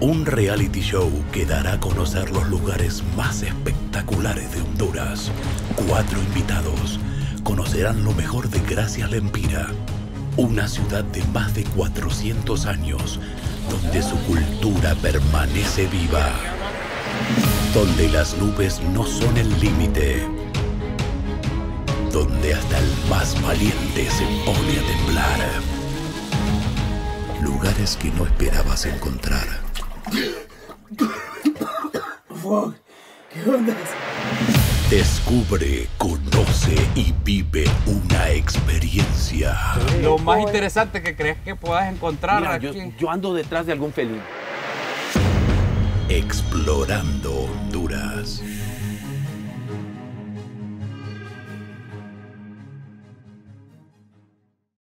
Un reality show que dará a conocer los lugares más espectaculares de Honduras. Cuatro invitados conocerán lo mejor de Gracias Lempira, una ciudad de más de 400 años donde su cultura permanece viva, donde las nubes no son el límite, donde hasta el más valiente se pone a temblar. Lugares que no esperabas encontrar. ¿Qué onda? Descubre, conoce y vive una experiencia. Lo más interesante que crees que puedas encontrar Mira, aquí. yo, yo ando detrás de algún felino. Explorando Honduras.